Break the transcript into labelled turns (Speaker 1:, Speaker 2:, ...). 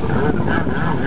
Speaker 1: Uh, uh, uh.